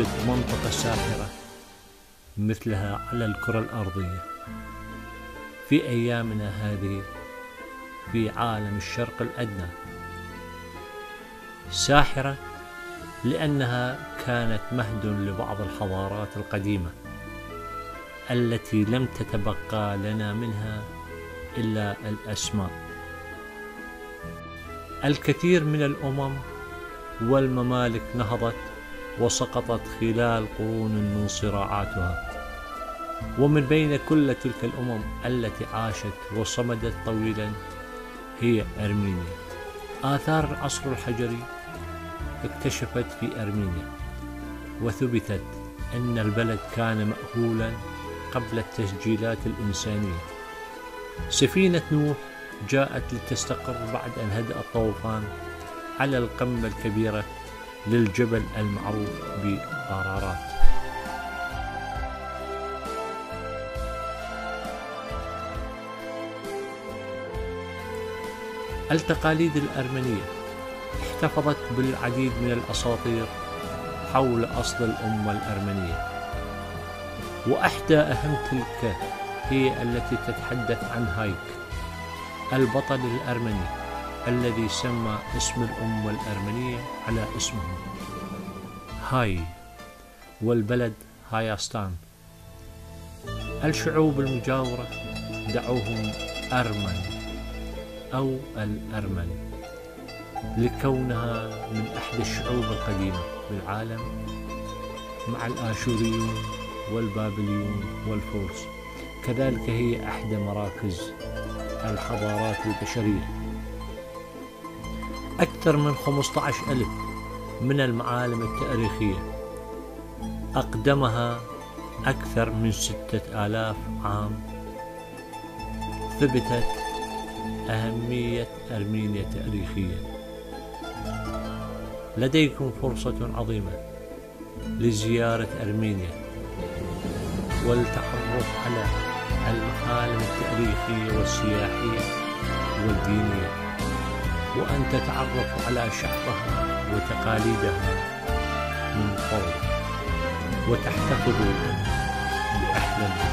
توجد منطقة ساحرة مثلها على الكرة الأرضية. في أيامنا هذه في عالم الشرق الأدنى. ساحرة لأنها كانت مهد لبعض الحضارات القديمة التي لم تتبقى لنا منها إلا الأسماء. الكثير من الأمم والممالك نهضت وسقطت خلال قرون من صراعاتها. ومن بين كل تلك الأمم التي عاشت وصمدت طويلا هي أرمينيا. آثار العصر الحجري اكتشفت في أرمينيا وثبتت أن البلد كان مأهولا قبل التسجيلات الإنسانية. سفينة نوح جاءت لتستقر بعد أن هدأ الطوفان على القمة الكبيرة للجبل المعروف بقرارات. التقاليد الأرمنية احتفظت بالعديد من الأساطير حول أصل الأمة الأرمنية. وأحدى أهم تلك هي التي تتحدث عن هايك البطل الأرمني. الذي سمى اسم الأمة الأرمنية على اسمه. هاي والبلد هايستان الشعوب المجاورة دعوهم أرمن أو الأرمن لكونها من أحد الشعوب القديمة بالعالم مع الآشوريون والبابليون والفرس. كذلك هي أحدى مراكز الحضارات البشرية. أكثر من 15 ألف من المعالم التاريخية. أقدمها أكثر من ستة آلاف عام. ثبتت أهمية أرمينيا تاريخيا لديكم فرصة عظيمة لزيارة أرمينيا والتعرف على المعالم التاريخية والسياحية والدينية. وأن تتعرف على شعبها وتقاليدها من قرب وتحتفظ بأحلى